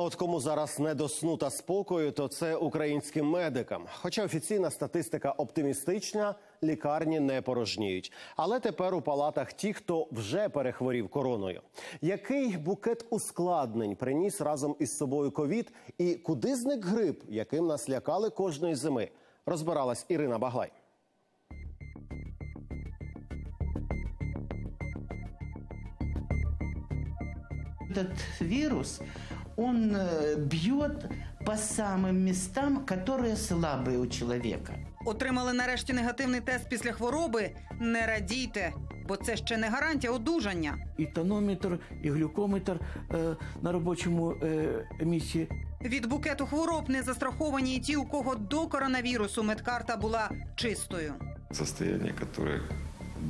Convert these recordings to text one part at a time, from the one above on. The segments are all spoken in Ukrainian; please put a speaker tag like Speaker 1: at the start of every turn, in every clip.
Speaker 1: От кому зараз не до сну та спокою, то це українським медикам. Хоча офіційна статистика оптимістична, лікарні не порожніють. Але тепер у палатах ті, хто вже перехворів короною. Який букет ускладнень приніс разом із собою ковід, і куди зник грип, яким нас лякали кожної зими? Розбиралась Ірина Баглай.
Speaker 2: Этот вирус, он э, бьет по самым местам, которые слабые у человека.
Speaker 3: Отримали нарешті негативний тест після хвороби. Не радійте, бо це ще не гарантія одужання.
Speaker 4: і тонометр, і глюкометр е, на робочому е, місці.
Speaker 3: Від букету хвороб не застраховані і ті, у кого до коронавірусу медкарта була чистою.
Speaker 5: Состояние, которое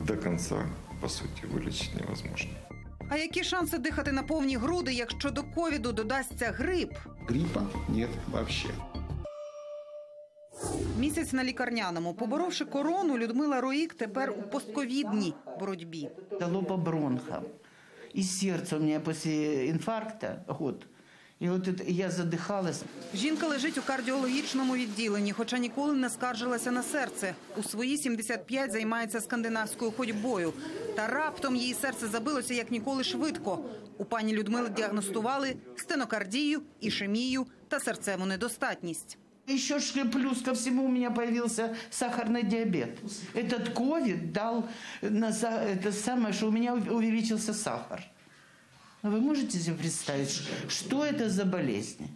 Speaker 5: до конца, по сути, вылечить невозможно.
Speaker 3: А які шанси дихати на повні груди, якщо до ковіду додасться грип?
Speaker 6: Гріпа нет вообще.
Speaker 3: Місяць на лікарняному, поборовши корону, Людмила Роїк тепер у постковідній боротьбі.
Speaker 2: Дало по бронхам. И сердце у мене після інфаркту, год. И вот это, я задыхалась.
Speaker 3: Жінка лежить у кардіологічному відділенні, хоча ніколи не скаржилася на серце. У свої 75 займається скандинавською ходьбою. Та раптом її серце забилося як ніколи швидко. У пані Людмили діагностували стенокардію, ішемію та серцеву недостатність.
Speaker 2: Еще ж плюс ко всему у меня появился сахарный диабет. Этот ковид дал на за- это самое, что у меня увеличился сахар. А Вы можете себе представить, что это за болезнь?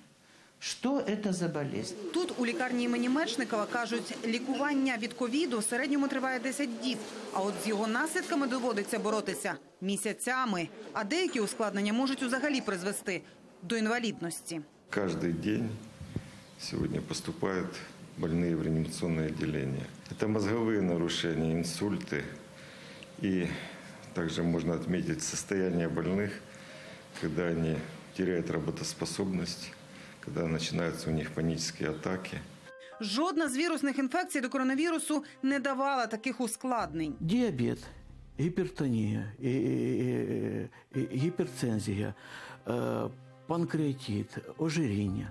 Speaker 2: Что это за болезнь?
Speaker 3: Тут у лікарні імені Мечникова кажуть, лікування від ковіду в середньому триває 10 діб. А от з його наслідками доводиться боротися місяцями. А деякі ускладнення можуть взагалі призвести до інвалідності.
Speaker 5: Каждый день сегодня поступают больные в реанимационное отделение. Это мозговые нарушения, инсульты. И также можно отметить состояние больных, когда они теряют работоспособность, когда начинаются у них панические атаки.
Speaker 3: Жодна з вірусних інфекцій до коронавірусу не давала таких ускладнень.
Speaker 4: Діабет, гіпертонія, гіперцензія, е, панкреатит, ожиріння.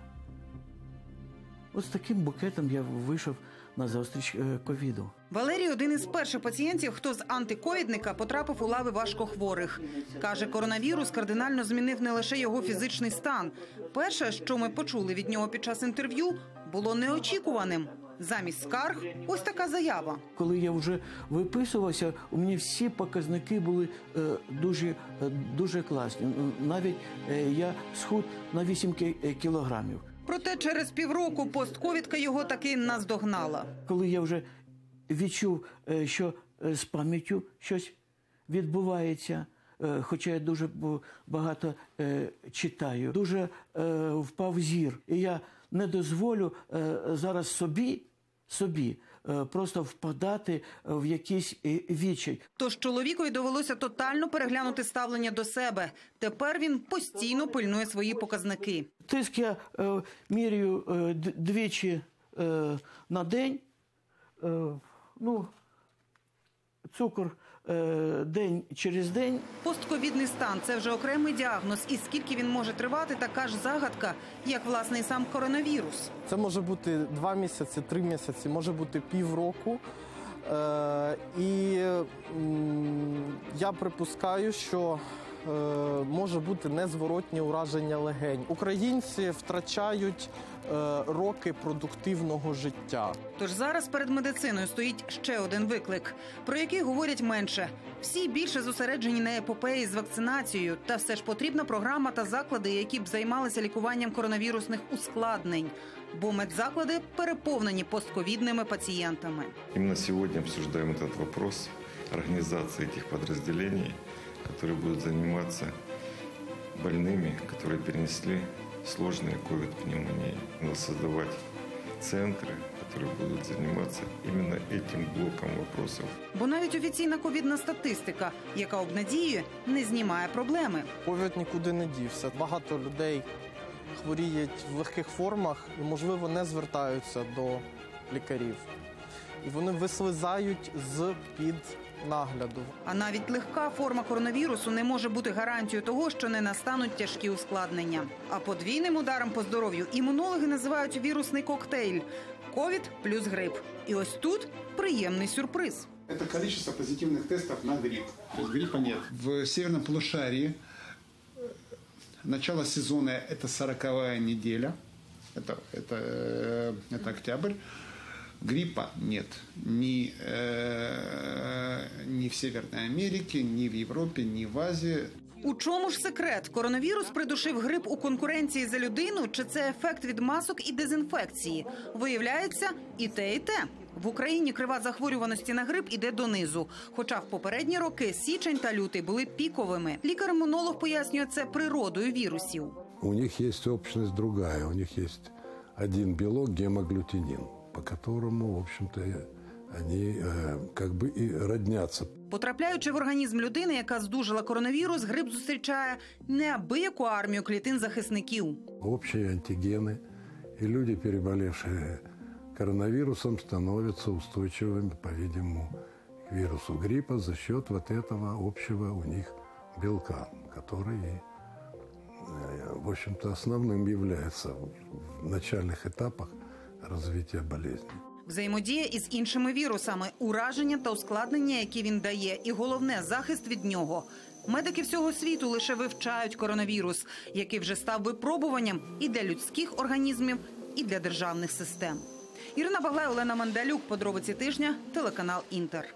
Speaker 4: Ось таким букетом я вийшов на зустріч е, ковіду.
Speaker 3: Валерій один із перших пацієнтів, хто з антиковідника потрапив у лави важкохворих. Каже, коронавірус кардинально змінив не лише його фізичний стан. Перше, що ми почули від нього під час інтерв'ю, було неочікуваним. Замість скарг ось така заява.
Speaker 4: Коли я вже виписувався, у мене всі показники були е, дуже, е, дуже класні. Навіть е, я схуд на 8 ки- е, кілограмів.
Speaker 3: Проте через півроку постковідка його таки наздогнала.
Speaker 4: коли я вже відчув, е, що е, з пам'яттю щось відбувається, е, хоча я дуже багато читаю, дуже впав зір. І я не дозволю зараз собі, собі е, просто впадати в якийсь е.
Speaker 3: Тож чоловікові довелося тотально переглянути ставлення до себе. Тепер він постійно пильнує свої показники.
Speaker 4: Тиск я е, міряю е, двічі е, на день. Е, ну, цукор е, день через день.
Speaker 3: Постковідний стан це вже окремий діагноз. І скільки він може тривати, така ж загадка, як власне і сам коронавірус.
Speaker 7: Це може бути два місяці, три місяці, може бути півроку. Е, і я припускаю, що е, може бути незворотнє ураження легень. Українці втрачають е, роки продуктивного життя.
Speaker 3: Тож зараз перед медициною стоїть ще один виклик, про який говорять менше. Всі більше зосереджені на епопеї з вакцинацією, та все ж потрібна програма та заклади, які б займалися лікуванням коронавірусних ускладнень. Бо медзаклади переповнені постковідними пацієнтами.
Speaker 5: Именно сегодня обсуждаем этот вопрос организации этих подразделений, которые будут заниматься больными, которые перенесли сложные ковид-пневмонии. Надо создавать центры, которые будут заниматься именно этим блоком вопросов.
Speaker 3: Бо навіть офіційна ковідна статистика, яка обнадіює, не знімає проблеми.
Speaker 7: Ковід нікуди не дівся. Багато людей хворіють в легких формах і, можливо, не звертаються до лікарів. І вони вислизають з під нагляду.
Speaker 3: А навіть легка форма коронавірусу не може бути гарантією того, що не настануть тяжкі ускладнення. А подвійним ударом по здоров'ю імунологи називають вірусний коктейль ковід плюс грип. І ось тут приємний сюрприз.
Speaker 6: Это количество позитивных тестов на грипп. То есть гриппа нет. В северном полушарии э, начало сезона – это 40 неделя. Это, это, э, это октябрь. Гриппа нет ни, э, ни в Северной Америке, ни в Европе, ни в Азии.
Speaker 3: У чому ж секрет? Коронавірус придушив грип у конкуренції за людину, чи це ефект від масок і дезінфекції? Виявляється, і те, і те. В Україні крива захворюваності на грип іде донизу. Хоча в попередні роки січень та лютий були піковими. Лікар-імунолог пояснює це природою вірусів.
Speaker 8: У них есть общность другая. У них есть один белок гемоглютинин, по которому, в общем-то, они э, как бы и роднятся.
Speaker 3: Потрапляючи в організм людини, яка здужала коронавірус, грип зустрічає неабияку армію клітин захисників.
Speaker 8: Общие антигены. И люди, переболевшие коронавирусом, становятся устойчивыми, по-видимому, к вирусу гриппа за счет вот этого общего у них белка, который, и, э, в общем-то, основным является в начальных этапах развития болезни.
Speaker 3: Взаємодія із іншими вірусами, ураження та ускладнення, які він дає, і головне захист від нього. Медики всього світу лише вивчають коронавірус, який вже став випробуванням і для людських організмів, і для державних систем. Ірина Баглай, Олена Манделюк. Подробиці тижня, телеканал Інтер.